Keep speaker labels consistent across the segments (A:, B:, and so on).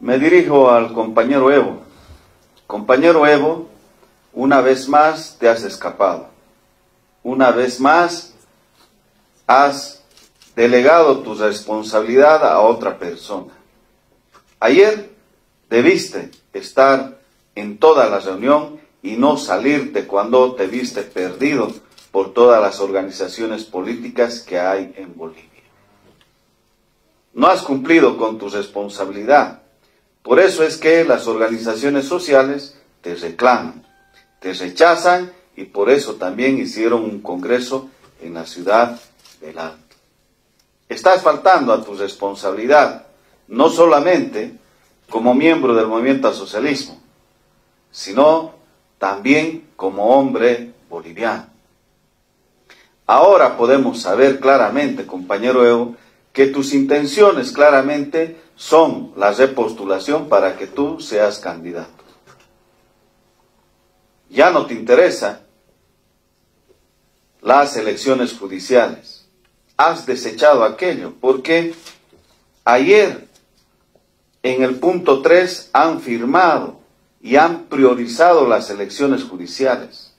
A: Me dirijo al compañero Evo. Compañero Evo, una vez más te has escapado. Una vez más has delegado tu responsabilidad a otra persona. Ayer debiste estar en toda la reunión y no salirte cuando te viste perdido por todas las organizaciones políticas que hay en Bolivia. No has cumplido con tu responsabilidad. Por eso es que las organizaciones sociales te reclaman, te rechazan y por eso también hicieron un congreso en la ciudad del Alto. Estás faltando a tu responsabilidad, no solamente como miembro del movimiento al socialismo, sino también como hombre boliviano. Ahora podemos saber claramente, compañero Evo, que tus intenciones claramente son la repostulación para que tú seas candidato. Ya no te interesa las elecciones judiciales. Has desechado aquello porque ayer en el punto 3 han firmado y han priorizado las elecciones judiciales.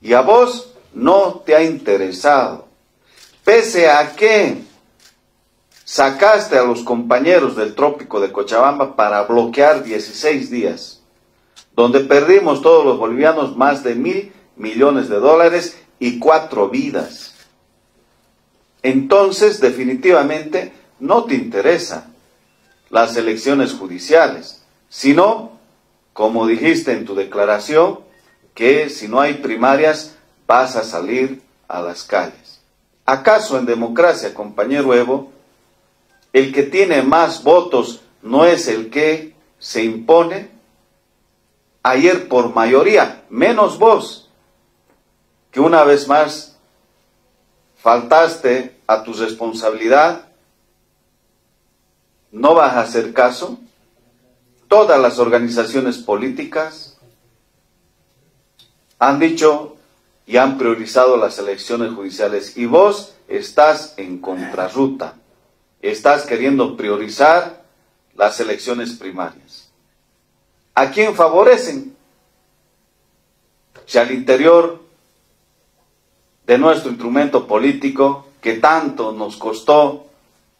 A: Y a vos no te ha interesado. Pese a que sacaste a los compañeros del trópico de Cochabamba para bloquear 16 días, donde perdimos todos los bolivianos más de mil millones de dólares y cuatro vidas. Entonces, definitivamente, no te interesa las elecciones judiciales, sino como dijiste en tu declaración, que si no hay primarias vas a salir a las calles. ¿Acaso en democracia, compañero Evo, el que tiene más votos no es el que se impone? Ayer por mayoría, menos vos, que una vez más faltaste a tu responsabilidad, ¿no vas a hacer caso? todas las organizaciones políticas han dicho y han priorizado las elecciones judiciales y vos estás en contrarruta, estás queriendo priorizar las elecciones primarias. ¿A quién favorecen? Si al interior de nuestro instrumento político que tanto nos costó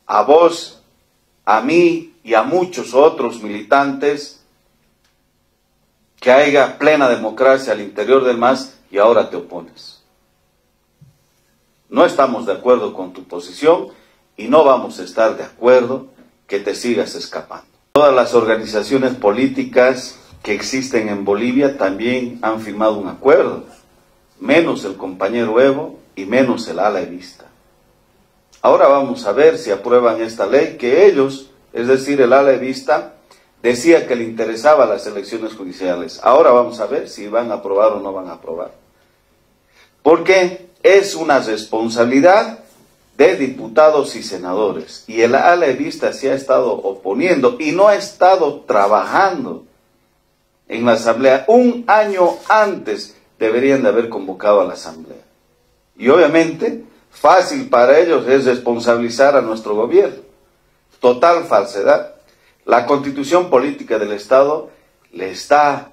A: a vos, a mí y a muchos otros militantes que haya plena democracia al interior del MAS y ahora te opones. No estamos de acuerdo con tu posición y no vamos a estar de acuerdo que te sigas escapando. Todas las organizaciones políticas que existen en Bolivia también han firmado un acuerdo, menos el compañero Evo y menos el ala vista. Ahora vamos a ver si aprueban esta ley que ellos es decir, el ala vista, decía que le interesaba las elecciones judiciales. Ahora vamos a ver si van a aprobar o no van a aprobar. Porque es una responsabilidad de diputados y senadores. Y el ala vista se ha estado oponiendo y no ha estado trabajando en la asamblea. Un año antes deberían de haber convocado a la asamblea. Y obviamente, fácil para ellos es responsabilizar a nuestro gobierno total falsedad. La constitución política del Estado les da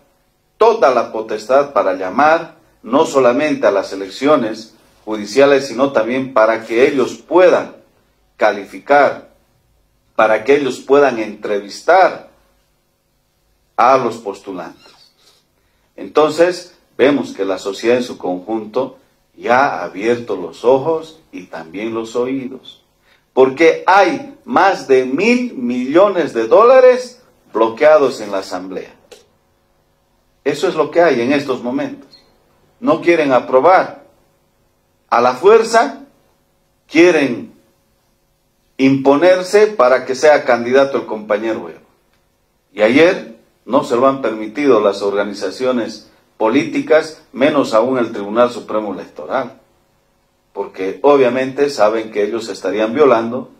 A: toda la potestad para llamar no solamente a las elecciones judiciales, sino también para que ellos puedan calificar, para que ellos puedan entrevistar a los postulantes. Entonces, vemos que la sociedad en su conjunto ya ha abierto los ojos y también los oídos porque hay más de mil millones de dólares bloqueados en la Asamblea. Eso es lo que hay en estos momentos. No quieren aprobar. A la fuerza quieren imponerse para que sea candidato el compañero Evo. Y ayer no se lo han permitido las organizaciones políticas, menos aún el Tribunal Supremo Electoral porque obviamente saben que ellos estarían violando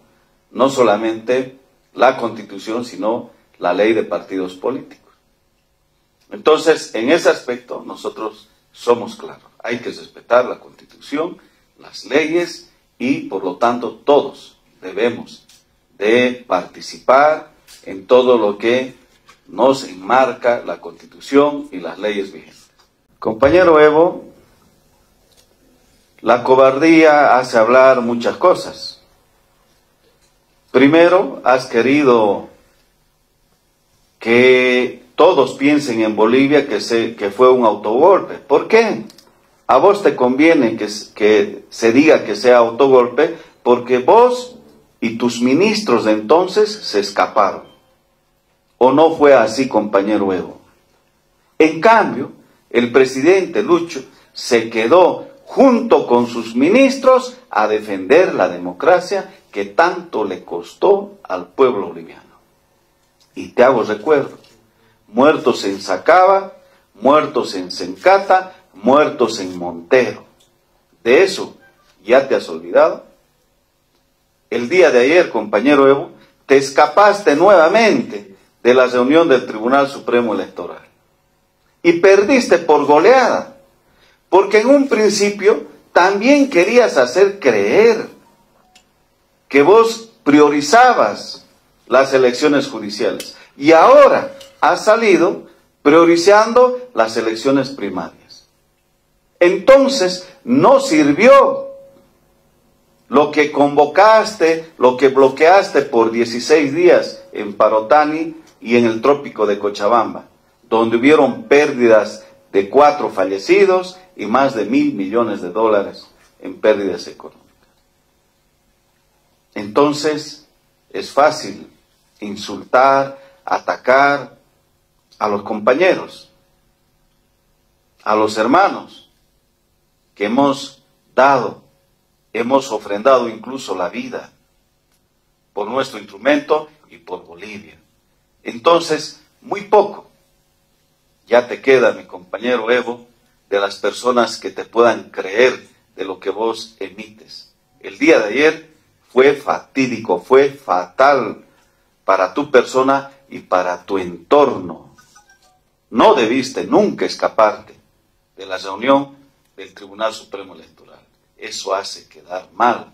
A: no solamente la constitución, sino la ley de partidos políticos. Entonces, en ese aspecto nosotros somos claros. Hay que respetar la constitución, las leyes y por lo tanto todos debemos de participar en todo lo que nos enmarca la Constitución y las leyes vigentes. Compañero Evo, la cobardía hace hablar muchas cosas. Primero, has querido que todos piensen en Bolivia que, se, que fue un autogolpe. ¿Por qué? A vos te conviene que, se diga que sea autogolpe porque vos y tus ministros de entonces se escaparon. ¿O no fue así, compañero Evo? En cambio, el presidente Lucho se quedó junto con sus ministros a defender la democracia que tanto le costó al pueblo boliviano. Y te hago recuerdo, muertos en Sacaba, muertos en Sencata, muertos en Montero. ¿De eso ya te has olvidado? El día de ayer, compañero Evo, te escapaste nuevamente de la reunión del Tribunal Supremo Electoral. Y perdiste por goleada, porque en un principio también querías hacer creer que vos priorizabas las elecciones judiciales. Y ahora has salido priorizando las elecciones primarias. Entonces, no sirvió lo que convocaste, lo que bloqueaste por 16 días en Parotani y en el trópico de Cochabamba, donde hubieron pérdidas de cuatro fallecidos y más de mil millones de dólares en pérdidas económicas. Entonces, es fácil insultar, atacar a los compañeros, a los hermanos que hemos dado, hemos ofrendado incluso la vida por nuestro instrumento y por Bolivia. Entonces, muy poco ya te queda, mi compañero Evo, de las personas que te puedan creer de lo que vos emites. El día de ayer fue fatídico, fue fatal para tu persona y para tu entorno. No debiste nunca escaparte de la reunión del Tribunal Supremo Electoral. Eso hace quedar mal,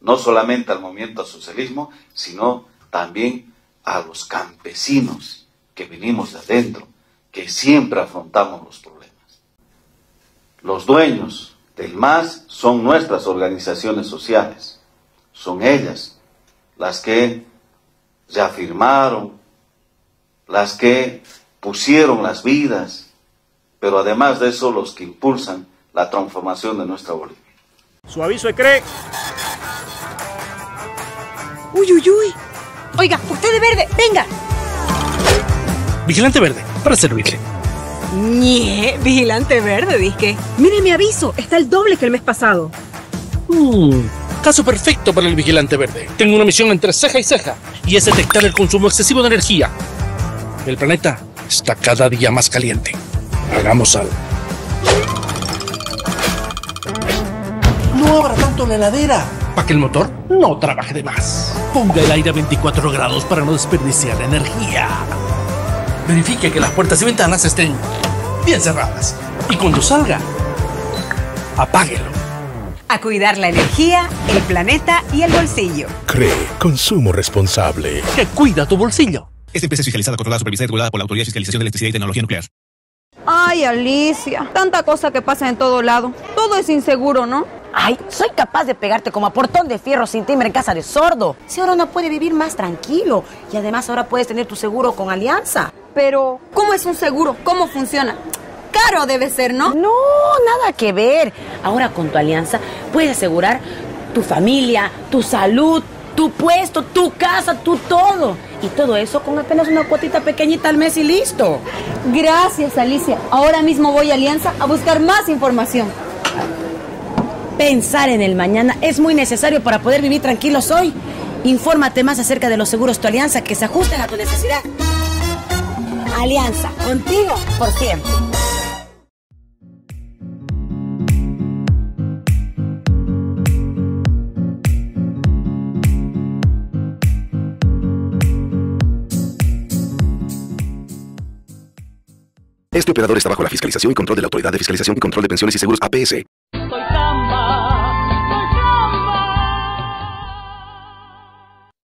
A: no solamente al movimiento socialismo, sino también a los campesinos que venimos de adentro, que siempre afrontamos los problemas. Los dueños del MAS son nuestras organizaciones sociales, son ellas las que reafirmaron, las que pusieron las vidas, pero además de eso los que impulsan la transformación de nuestra Bolivia.
B: Su aviso de CRE.
C: Uy, uy, uy. Oiga, usted de verde, venga.
B: Vigilante verde, para servirle.
C: Ñe, vigilante verde, disque.
D: Mire mi aviso, está el doble que el mes pasado.
B: Mm, caso perfecto para el vigilante verde. Tengo una misión entre ceja y ceja y es detectar el consumo excesivo de energía. El planeta está cada día más caliente. Hagamos algo. No abra tanto la heladera para que el motor no trabaje de más. Ponga el aire a 24 grados para no desperdiciar energía. Verifique que las puertas y ventanas estén bien cerradas. Y cuando salga, apáguelo.
C: A cuidar la energía, el planeta y el bolsillo.
E: Cree, consumo responsable.
B: Que cuida tu bolsillo.
F: Esta empresa es fiscalizada, controlada, supervisada y regulada por la Autoridad de Fiscalización de Electricidad y Tecnología Nuclear.
D: Ay, Alicia, tanta cosa que pasa en todo lado. Todo es inseguro, ¿no?
G: Ay, soy capaz de pegarte como a portón de fierro sin timbre en casa de sordo. Si ahora no puede vivir más tranquilo. Y además ahora puedes tener tu seguro con Alianza.
D: Pero, ¿cómo es un seguro? ¿Cómo funciona? Caro debe ser, ¿no?
G: No, nada que ver. Ahora con tu Alianza puedes asegurar tu familia, tu salud, tu puesto, tu casa, tu todo. Y todo eso con apenas una cuotita pequeñita al mes y listo.
D: Gracias, Alicia. Ahora mismo voy a Alianza a buscar más información.
G: Pensar en el mañana es muy necesario para poder vivir tranquilos hoy. Infórmate más acerca de los seguros Tu Alianza que se ajusten a tu necesidad. Alianza, contigo por siempre.
E: Este operador está bajo la fiscalización y control de la Autoridad de Fiscalización y Control de Pensiones y Seguros APS.